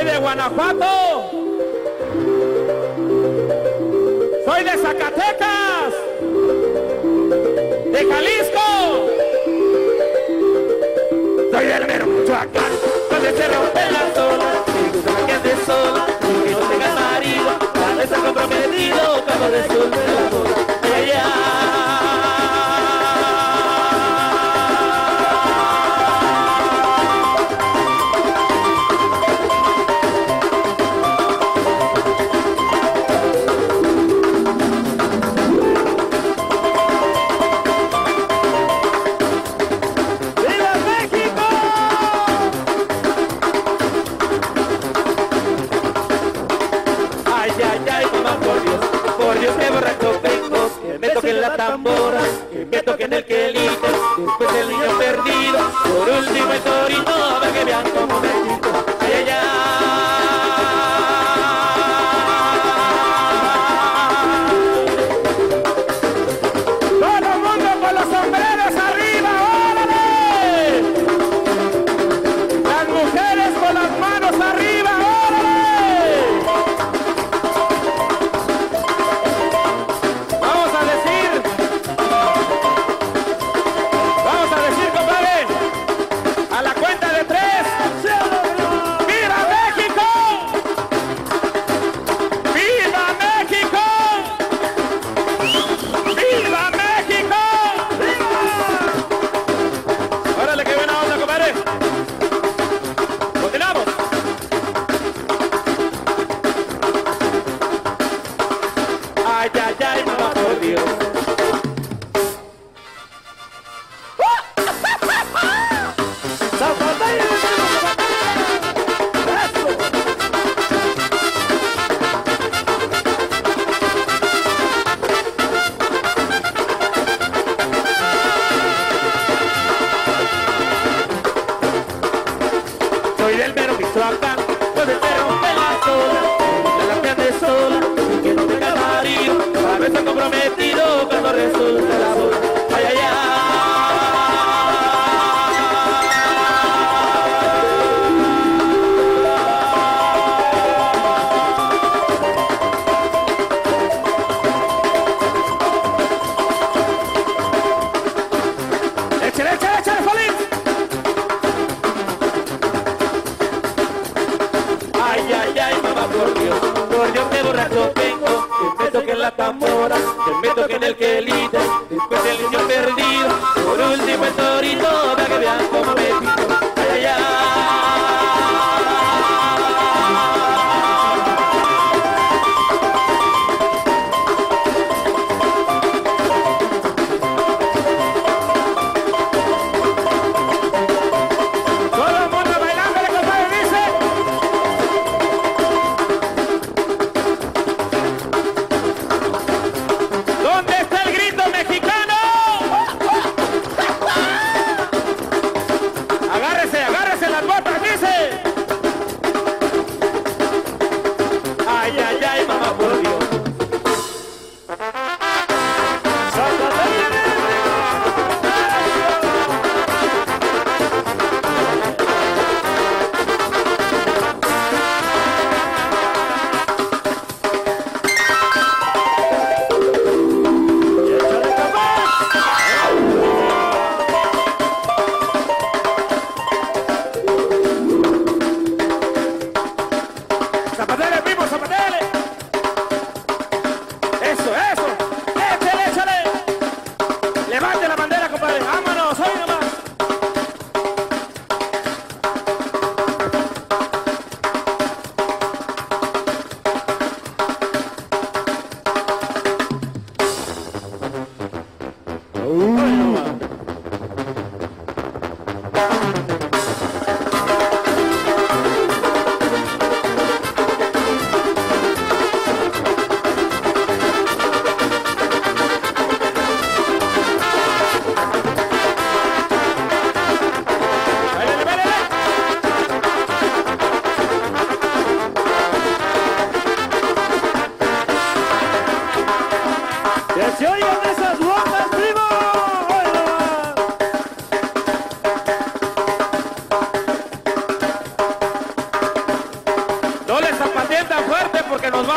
soy de Guanajuato, soy de Zacatecas, de Jalisco, soy del mero Michoacán, donde se rompen las olas, y tú de sola, y no tengas marido, a veces comprometido, como de su toquen la tambora, que me toquen el que yo tengo, te meto que en la tambora, te meto que en el quelite,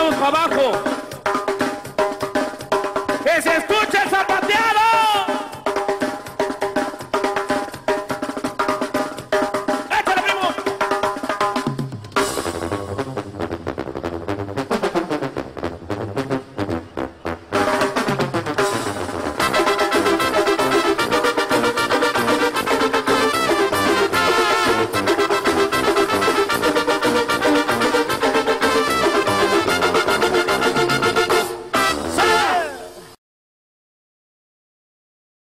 vamos abajo. Ese es